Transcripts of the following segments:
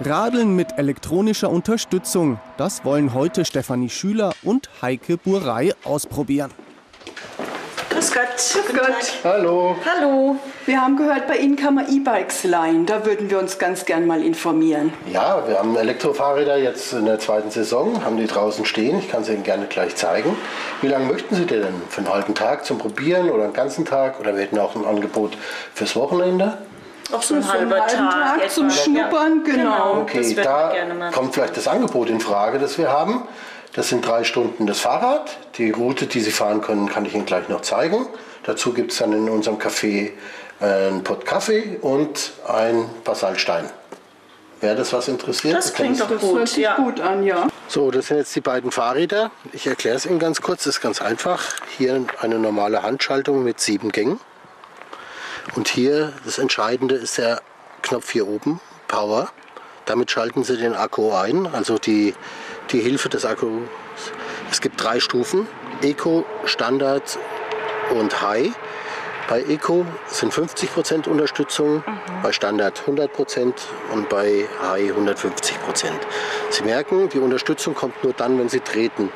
Radeln mit elektronischer Unterstützung. Das wollen heute Stefanie Schüler und Heike Burrei ausprobieren. Grüß Gott. Grüß Gott. Hallo. Hallo. Wir haben gehört, bei Ihnen kann man E-Bikes leihen. Da würden wir uns ganz gern mal informieren. Ja, wir haben Elektrofahrräder jetzt in der zweiten Saison, haben die draußen stehen. Ich kann sie Ihnen gerne gleich zeigen. Wie lange möchten Sie die denn? Für einen halben Tag zum Probieren oder einen ganzen Tag? Oder wir hätten auch ein Angebot fürs Wochenende? Auch so ein halber halben Tag. Tag zum. Schnuppern, Ja. genau. das Okay, da kommt vielleicht das Angebot in Frage, das wir haben. Das sind drei Stunden das Fahrrad. Die Route, die Sie fahren können, kann ich Ihnen gleich noch zeigen. Dazu gibt es dann in unserem Café äh, einen Pott Kaffee und ein Basaltstein. Wäre das was interessiert? Das klingt doch Das gut. hört sich ja. gut an, ja. So, das sind jetzt die beiden Fahrräder. Ich erkläre es Ihnen ganz kurz. Das ist ganz einfach. Hier eine normale Handschaltung mit sieben Gängen. Und hier das Entscheidende ist der Knopf hier oben, Power. Damit schalten Sie den Akku ein, also die, die Hilfe des Akkus. Es gibt drei Stufen, Eco, Standard und High. Bei Eco sind 50% Unterstützung, bei Standard 100% und bei High 150%. Sie merken, die Unterstützung kommt nur dann, wenn Sie treten.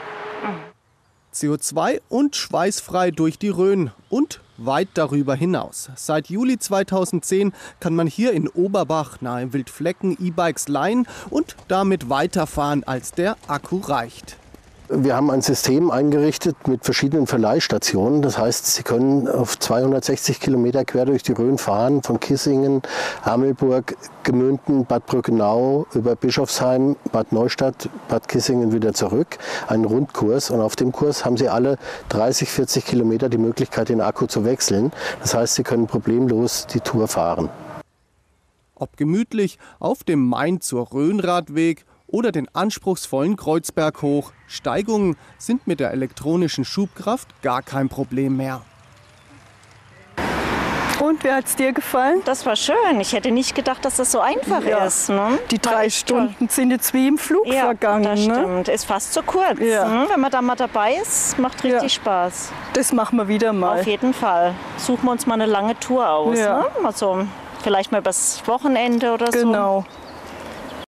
CO2 und schweißfrei durch die Rhön und weit darüber hinaus. Seit Juli 2010 kann man hier in Oberbach nahe Wildflecken E-Bikes leihen und damit weiterfahren, als der Akku reicht. Wir haben ein System eingerichtet mit verschiedenen Verleihstationen. Das heißt, Sie können auf 260 Kilometer quer durch die Rhön fahren, von Kissingen, Hamelburg, Gemünden, Bad Brückenau über Bischofsheim, Bad Neustadt, Bad Kissingen wieder zurück. Einen Rundkurs. Und auf dem Kurs haben Sie alle 30, 40 Kilometer die Möglichkeit, den Akku zu wechseln. Das heißt, Sie können problemlos die Tour fahren. Ob gemütlich auf dem Main zur Rhönradweg oder den anspruchsvollen Kreuzberg hoch, Steigungen sind mit der elektronischen Schubkraft gar kein Problem mehr. Und wie hat es dir gefallen? Das war schön. Ich hätte nicht gedacht, dass das so einfach Ja. ist. Ne? Die drei echt toll. Stunden sind jetzt wie im Flug Ja, vergangen. das Ne? stimmt. Ist fast zu kurz. Ja. Ne? Wenn man da mal dabei ist, macht richtig Ja. Spaß. Das machen wir wieder mal. Auf jeden Fall. Suchen wir uns mal eine lange Tour aus. Ja. Ne? Mal so, vielleicht mal übers Wochenende oder so. Genau.